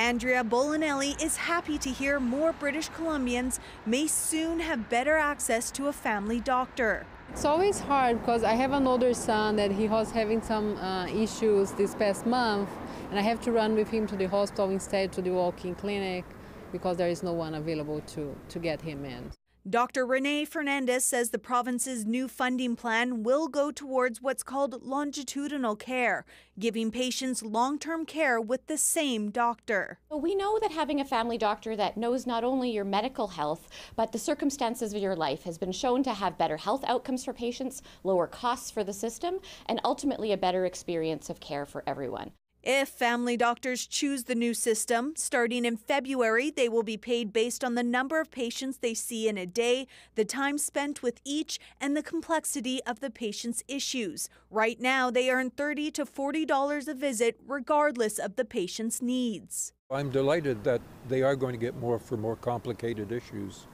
Andrea Bolinelli is happy to hear more British Columbians may soon have better access to a family doctor. It's always hard because I have an older son that he was having some uh, issues this past month, and I have to run with him to the hospital instead to the walk-in clinic because there is no one available to, to get him in. Dr. Renee Fernandez says the province's new funding plan will go towards what's called longitudinal care, giving patients long term care with the same doctor. We know that having a family doctor that knows not only your medical health, but the circumstances of your life has been shown to have better health outcomes for patients, lower costs for the system, and ultimately a better experience of care for everyone. If family doctors choose the new system, starting in February, they will be paid based on the number of patients they see in a day, the time spent with each, and the complexity of the patient's issues. Right now, they earn 30 to $40 a visit, regardless of the patient's needs. I'm delighted that they are going to get more for more complicated issues.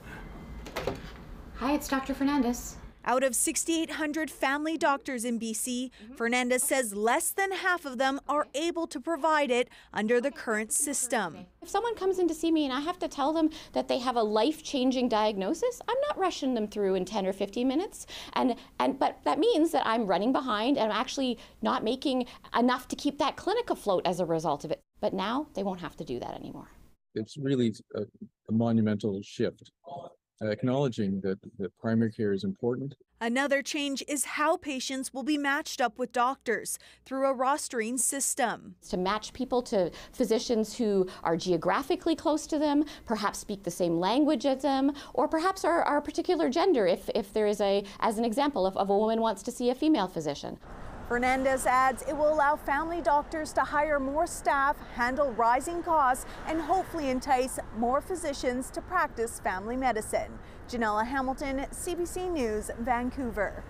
Hi, it's Dr. Fernandez. Out of 6,800 family doctors in BC, mm-hmm. Fernandez says less than half of them are able to provide it under the current system. If someone comes in to see me and I have to tell them that they have a life-changing diagnosis, I'm not rushing them through in 10 or 15 minutes. And, and but that means that I'm running behind and I'm actually not making enough to keep that clinic afloat as a result of it. But now they won't have to do that anymore. It's really a, a monumental shift acknowledging that, that primary care is important. Another change is how patients will be matched up with doctors through a rostering system. To match people to physicians who are geographically close to them, perhaps speak the same language as them, or perhaps are, are a particular gender if, if there is a, as an example, if, if a woman wants to see a female physician. Fernandez adds it will allow family doctors to hire more staff, handle rising costs, and hopefully entice more physicians to practice family medicine. Janella Hamilton, CBC News, Vancouver.